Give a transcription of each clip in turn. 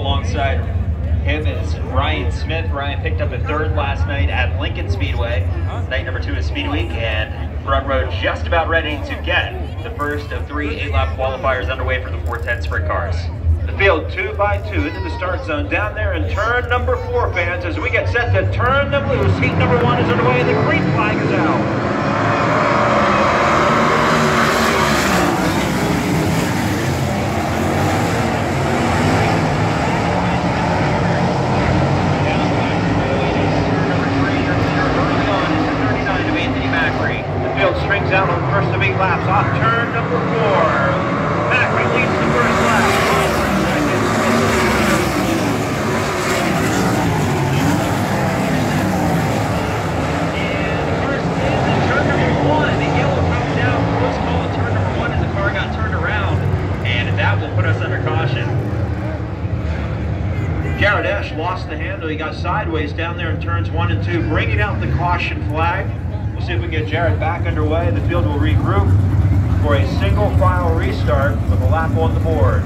alongside him is Ryan Smith. Ryan picked up a third last night at Lincoln Speedway. Night number two is Speed Week, and front row just about ready to get the first of three eight-lap qualifiers underway for the 410 sprint cars. The field two by two into the start zone down there in turn number four, fans, as we get set to turn them loose. Heat number one is underway. The green flag is out. The field strings out on the first of eight laps off turn number four. Macri leads the first lap. Turn number one, the yellow comes down, close call turn number one as the car got turned around, and that will put us under caution. Jared Esch lost the handle. He got sideways down there in turns one and two, bringing out the caution flag. We'll see if we can get Jared back underway. The field will regroup for a single file restart with a lap on the board.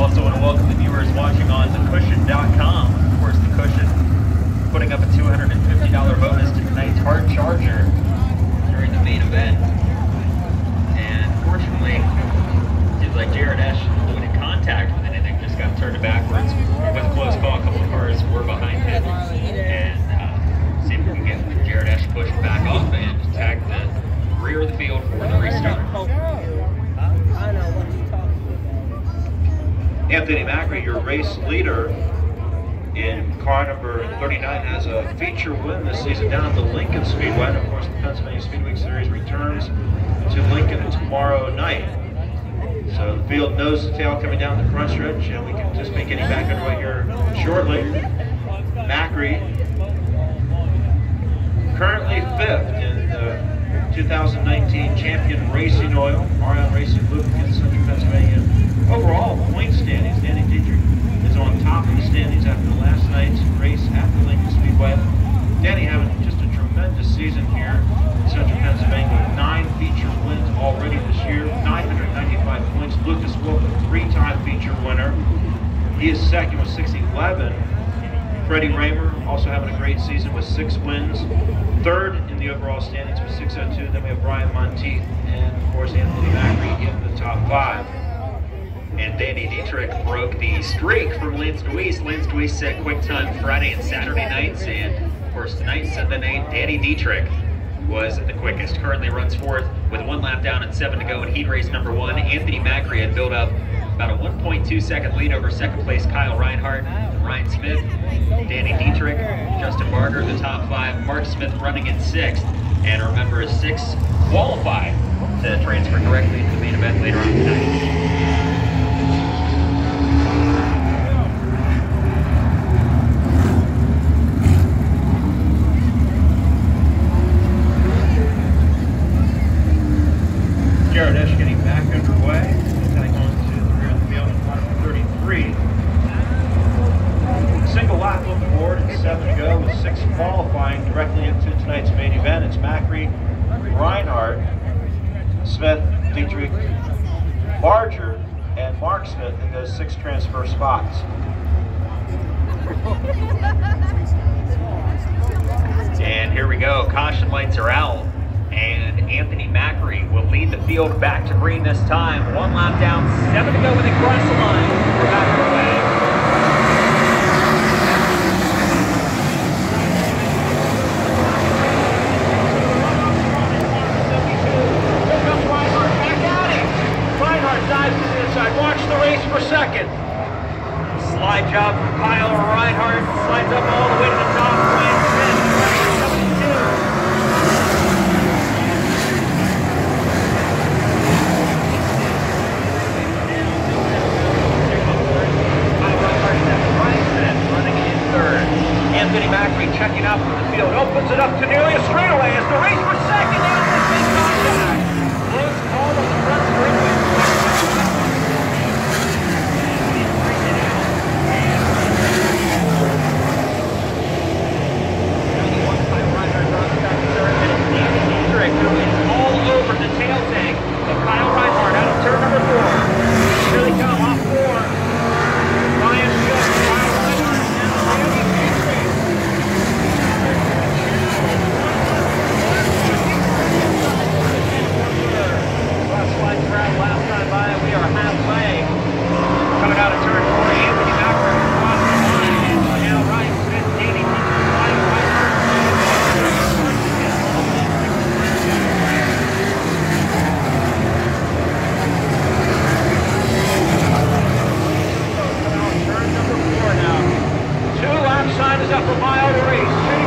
Also want to welcome the viewers watching on thecushion.com. Of course, The Cushion putting up a $250 bonus to tonight's hard charger during the main event. And fortunately, seems like Jared Esch avoided contact with anything, just got turned backwards with a close call. A couple of cars were behind him. And uh, see if we can get Jared Esch pushed back off and tag the rear of the field for the restart. Anthony Macri, your race leader in car number 39, has a feature win this season down at the Lincoln Speedway. And of course, the Pennsylvania Speedway Series returns to Lincoln tomorrow night. So the field nose to tail coming down the front stretch, and we can anticipate getting back underway here shortly. Macri currently fifth in the 2019 Champion Racing Oil, Arion Racing Lubricants, Central Pennsylvania. Overall point standings, Danny Dietrich is on top of the standings after last night's race at the Lincoln Speedway. Danny having just a tremendous season here in Central Pennsylvania with nine feature wins already this year, 995 points. Lucas Wolfe, a three-time feature winner. He is second with 611. Freddie Rahmer also having a great season with six wins. Third in the overall standings with 602. Then we have Brian Montieth and, of course, Anthony Macri in the top five. And Danny Dietrich broke the streak from Lance Dewease. Lance Dewease set quick time Friday and Saturday nights, and of course tonight, Sunday night, Danny Dietrich was the quickest. Currently runs fourth with one lap down and seven to go in heat race number one. Anthony Macri had built up about a 1.2 second lead over second place Kyle Reinhardt, Ryan Smith, Danny Dietrich, Justin Barger, the top five, Mark Smith running in sixth. And remember, six qualify to transfer directly to the main event later on tonight. Jared Esch getting back underway. Heading on to the rear of the field in front of 33. Single lap on the board and seven to go with six qualifying directly into tonight's main event. It's Macri, Reinhardt, Smith, Dietrich, Barger, and Mark Smith in those six transfer spots. And here we go. Caution lights are out. And Anthony Macri will lead the field back to green this time. One lap down, seven to go when they cross the line. We're back underway. Reinhardt dives to the inside. Watch the race for second. Slide job from Kyle Reinhardt. Slides up all the way to the top. time is up for my to Race.